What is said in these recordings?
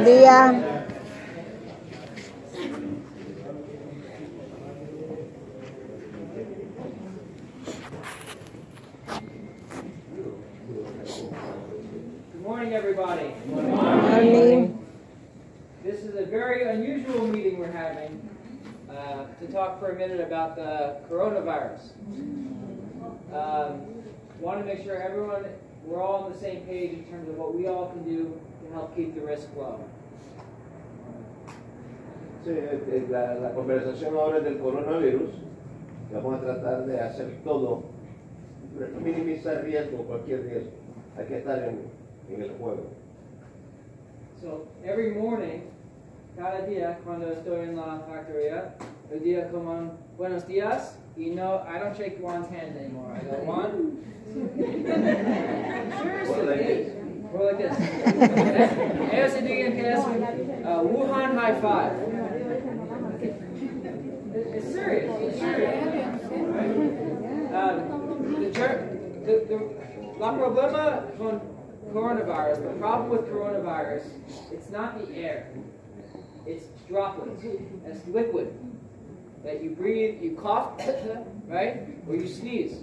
Buenos días. Buenos días. Good morning, everybody. Morning. This is a very unusual meeting we're having uh, to talk for a minute about the coronavirus. Um, want to make sure everyone, we're all on the same page in terms of what we all can do help keep the risk low. Sí, eh, la, la conversación ahora es del coronavirus. Vamos a tratar de hacer todo, minimizar riesgo, cualquier riesgo. Hay que estar en, en el juego. So every morning, cada día cuando estoy en la factoría, el día como buenos días y no, I don't shake one's hand anymore. I go Juan. Or like Seriously. Or like this. Ellos se digan que es un uh, Wuhan high five. It's serious. It's serious. Um, the, the, the, la problema con coronavirus, the problem with coronavirus, it's not the air. It's droplets. It's liquid that you breathe, you cough, right? Or you sneeze.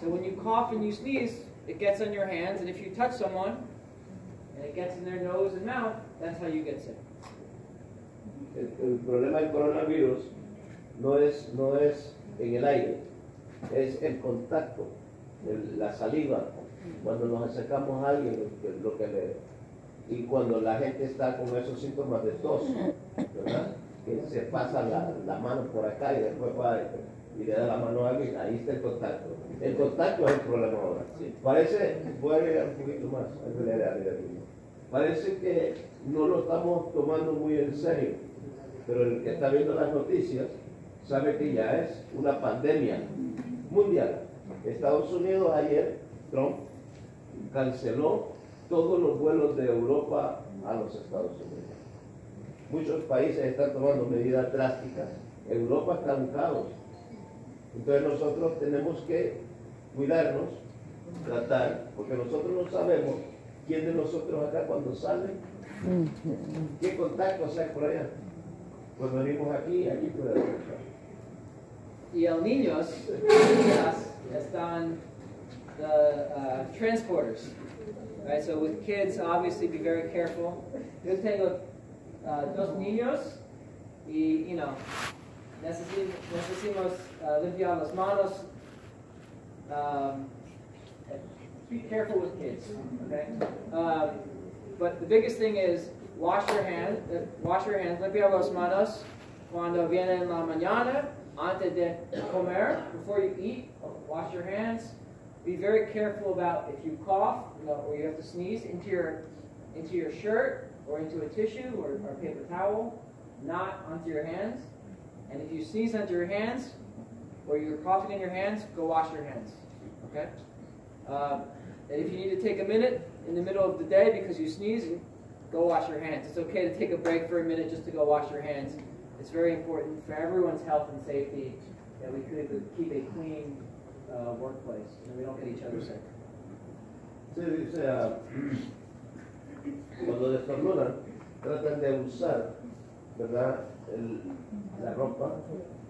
So when you cough and you sneeze, it gets on your hands, and if you touch someone and it gets in their nose and mouth, that's how you get sick. El, el problema del coronavirus no es, no es en el aire, es el contacto, el- la saliva, cuando nos acercamos a alguien, lo lo que le- y cuando la gente está con esos síntomas de tos, ¿verdad? Que se pasa la, la mano por acá y después va y, le da la mano a alguien, ahí está el contacto. El contacto es el problema ahora. Parece, voy a agregar un poquito más, parece que no lo estamos tomando muy en serio, pero el que está viendo las noticias sabe que ya es una pandemia mundial. Estados Unidos ayer, Trump, canceló todos los vuelos de Europa a los Estados Unidos. Muchos países están tomando medidas drásticas. Europa está caos. Entonces nosotros tenemos que cuidarnos, tratar, porque nosotros no sabemos quién de nosotros acá cuando sale, qué contactos hay por allá. Pues venimos aquí, aquí podemos. Y el niños, niñas, están the uh, transporters. Right, so with kids, obviously be very careful. Yo tengo uh, dos niños y, you know, necesitamos uh, limpiar las manos. Um, be careful with kids, okay? Um, but the biggest thing is wash your hands. Uh, wash your hands. Limpiar las manos cuando viene la mañana, antes de comer, before you eat. Wash your hands. Be very careful about if you cough, you know, or you have to sneeze into your into your shirt or into a tissue or, or paper towel, not onto your hands. And if you sneeze onto your hands or you're coughing in your hands, go wash your hands. Okay? Um, and if you need to take a minute in the middle of the day because you sneeze, go wash your hands. It's okay to take a break for a minute just to go wash your hands. It's very important for everyone's health and safety that we keep a clean uh, workplace and we don't get each other sick. Sí, cuando tratan de ¿verdad? El- la ropa,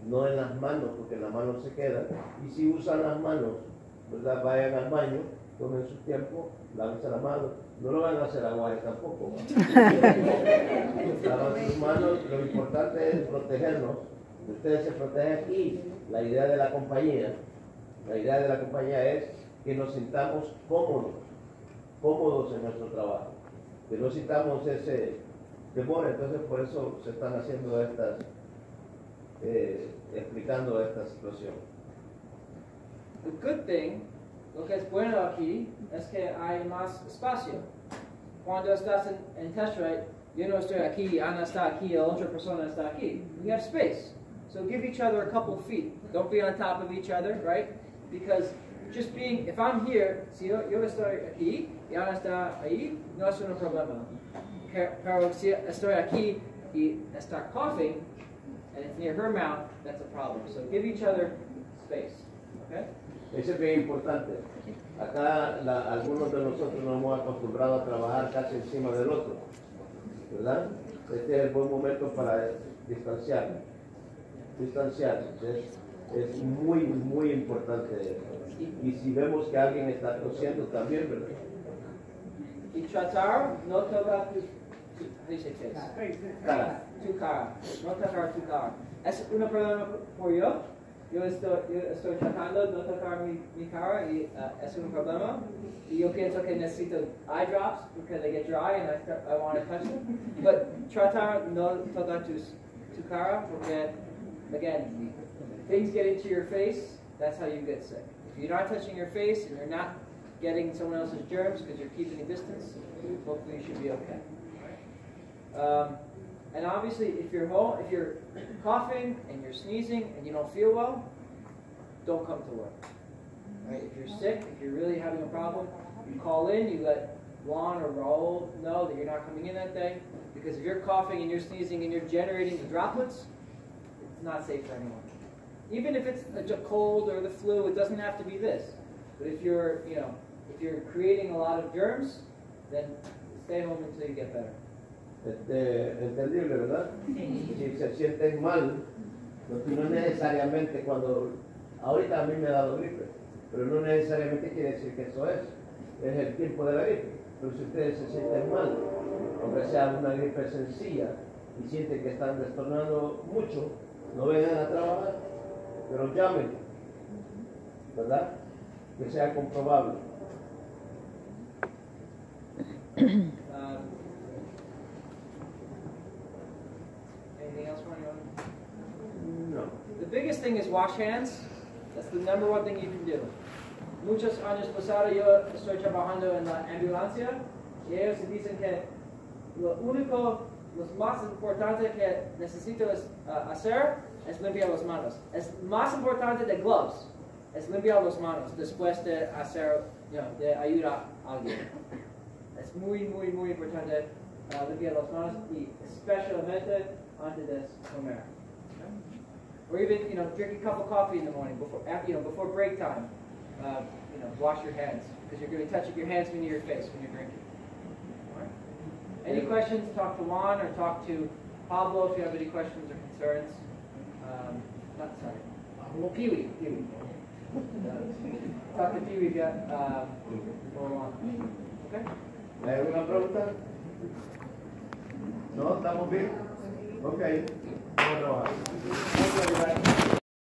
no en las manos, porque en las manos se queda. Y si usan las manos, ¿verdad? Vayan al baño, tomen su tiempo, lávense las manos. No lo van a hacer aguaje tampoco. ¿va? Lavan sus manos, lo importante es protegernos. Ustedes se protegen aquí. La idea de la compañía, la idea de la compañía es que nos sintamos cómodos, cómodos en nuestro trabajo, que no sintamos ese temor, entonces por eso se están haciendo estas, eh, explicando esta situación. The good thing, lo que es bueno aquí, es que hay más espacio. Cuando estás en, en test right, yo no estoy aquí, Ana está aquí, la otra persona está aquí. We have space. So give each other a couple feet. Don't be on top of each other, right? Because just being, if I'm here, si yo, yo estoy aquí y Ana está ahí, no es un problema. Si estoy aquí y está coughing, and it's near her mouth, that's a problem. So give each other space, okay? Eso es bien importante. Acá la- algunos de nosotros nos hemos acostumbrado a trabajar casi encima del otro, ¿verdad? Este es el buen momento para distanciar, distanciarse. Es, es muy, muy importante eso. Y si vemos que alguien está tosiendo también, ¿verdad? Y tratar no tu how do you say face? Cara. Tu cara. No tocar tu cara. Es un problema por yo. Yo estoy, yo estoy tratando de tocar mi, mi cara y uh, es un problema. Y yo pienso que necesito eye drops because they get dry and I, I want to touch them. But tratar no tocar tu, tu cara porque, again, things get into your face, that's how you get sick. If you're not touching your face and you're not getting someone else's germs because you're keeping a distance, hopefully you should be okay. Um, and obviously, if you're home, if you're coughing and you're sneezing and you don't feel well, don't come to work. Right? If you're sick, if you're really having a problem, you call in. You let Juan or Raul know that you're not coming in that day because if you're coughing and you're sneezing and you're generating the droplets, it's not safe for anyone. Even if it's a cold or the flu, it doesn't have to be this. But if you're, you know, if you're creating a lot of germs, then stay home until you get better. Este, entendible, ¿verdad? Si se sienten mal, no, no necesariamente cuando, ahorita a mí me ha dado gripe, pero no necesariamente quiere decir que eso es, es el tiempo de la gripe. Pero si ustedes se sienten mal, aunque sea una gripe sencilla, y sienten que están destornando mucho, no vengan a trabajar, pero llamen, ¿verdad? Que sea comprobable. else, You want- No. The biggest thing is wash hands. That's the number one thing you can do. Muchos años pasados yo estoy trabajando en la ambulancia y ellos dicen que lo único, lo más importante que necesito es, uh, hacer es limpiar las manos. Es más importante de gloves. Es limpiar las manos después de hacer, you know, de ayudar a alguien. Es muy, muy, muy importante uh, limpiar las manos y especialmente antes de comer. Or even, you know, drink a cup of coffee in the morning before, after, you know, before break time. Uh, you know, wash your hands because you're going to touch your hands into your face when you're drinking. All right? Any questions? Talk to Juan or talk to Pablo if you have any questions or concerns. Um, not sorry. Well, Pee-wee. Pee-wee. Uh, talk to Pee-wee if you have, um, or Juan. Okay? ¿Hay alguna pregunta? ¿No? ¿Estamos bien? Ok. Vamos a